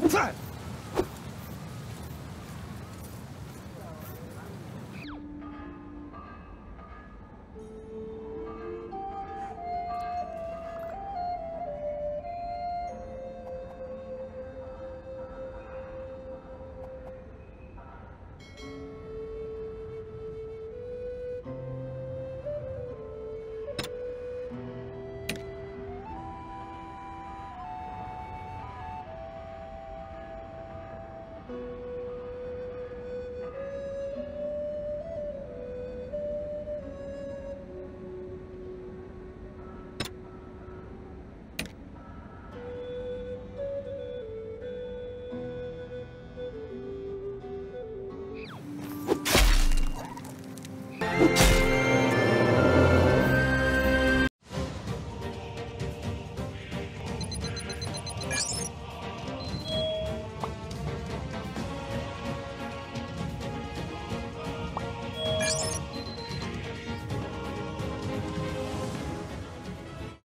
不在。